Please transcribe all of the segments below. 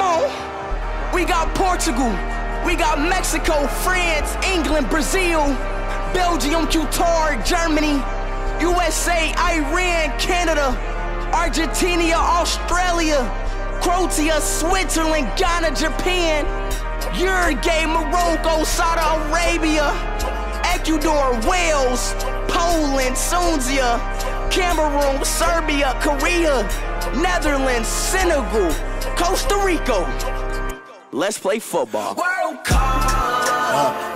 Come on. We got Portugal. We got Mexico, France, England, Brazil, Belgium, Qatar, Germany, USA, Iran, Canada, Argentina, Australia, Croatia, Switzerland, Ghana, Japan, Uruguay, Morocco, Saudi Arabia, Ecuador, Wales, Poland, Tunisia, Cameroon, Serbia, Korea, Netherlands, Senegal, Costa Rico. Let's play football. World Cup. Uh,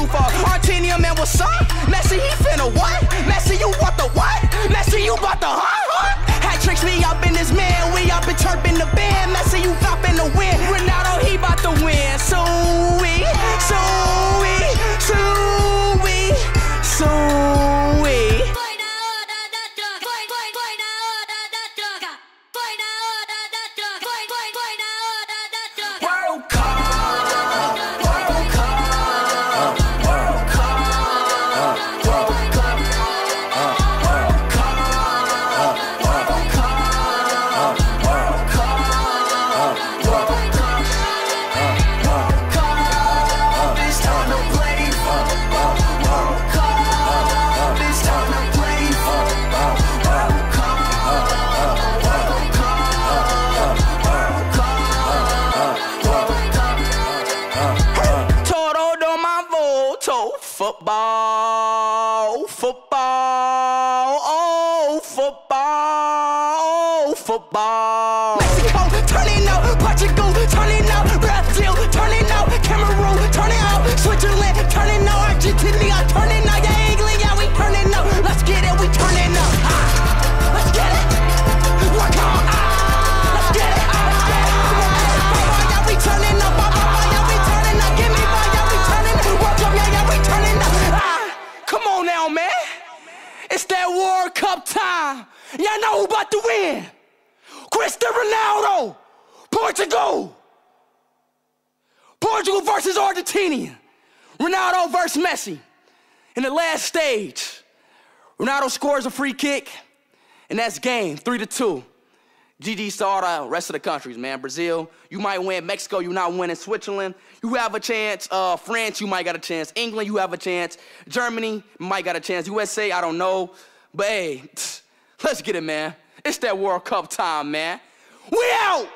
too far. Artenia, man, what's up? Messi, he finna what? Messi, you want the what? Messi, you bought the huh? Ronaldo, Portugal. Portugal versus Argentina. Ronaldo versus Messi. In the last stage, Ronaldo scores a free kick, and that's game, three to two. To all the rest of the countries, man. Brazil, you might win. Mexico, you not winning. Switzerland, you have a chance. Uh, France, you might got a chance. England, you have a chance. Germany, might got a chance. USA, I don't know. But hey, let's get it, man. It's that World Cup time, man. We out!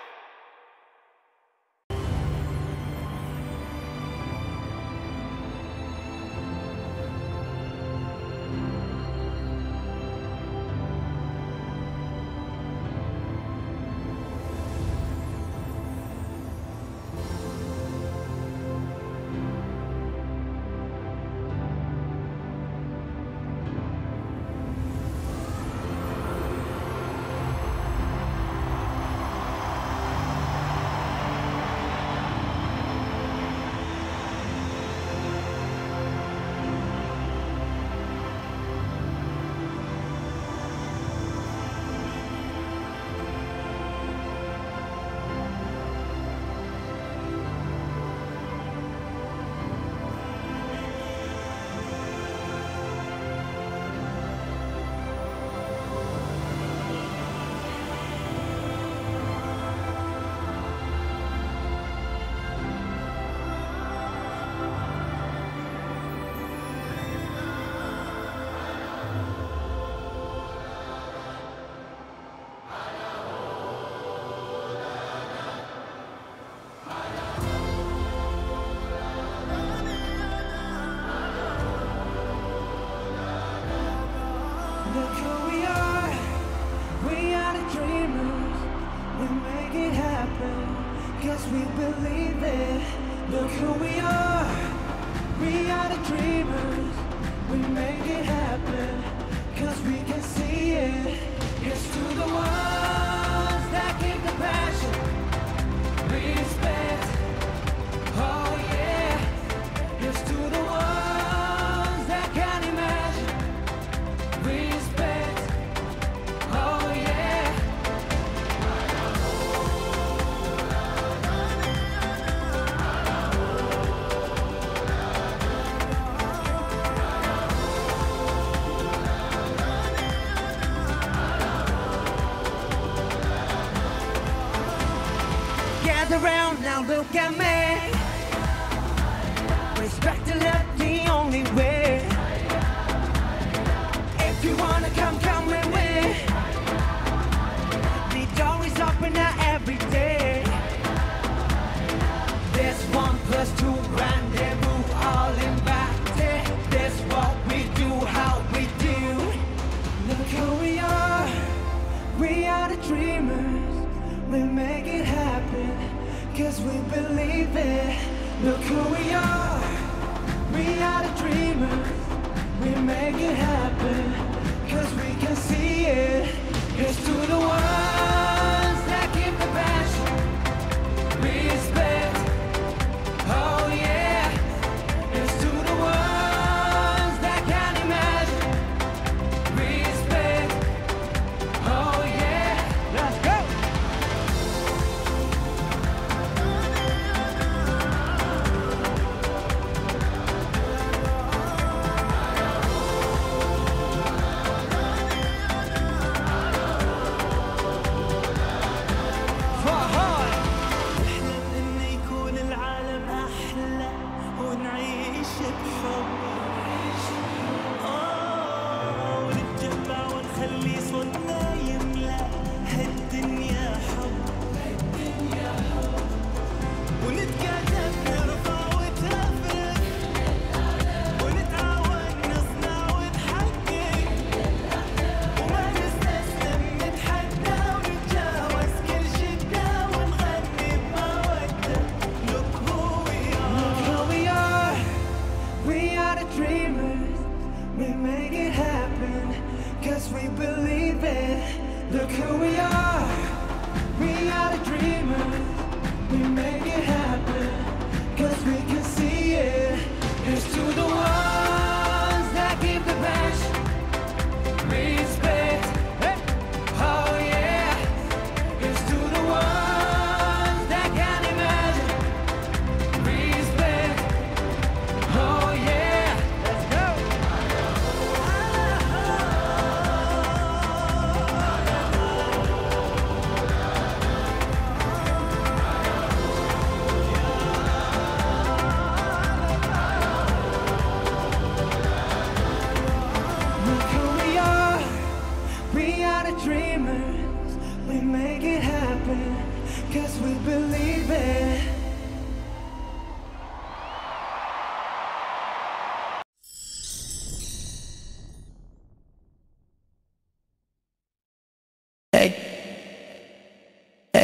Now, look at me. Respect and love the only way. If you wanna come, come with me. The door is open now every day. This one plus two rendezvous, all invited. This what we do, how we do. Look who we are. We are the dreamers. We make it happen. Cause we believe it. Look who we are. We are the dreamers. We make it happen. Yes, we believe it. Look who we are. We are the dreamers. We make it happen. Cause we can see it. Here's to the.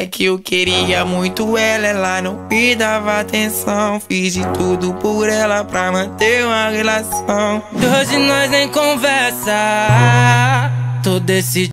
É que eu queria muito ela, ela não me dava atenção. Fiz de tudo por ela pra manter uma relação. Hoje nós nem conversa. Tô decidido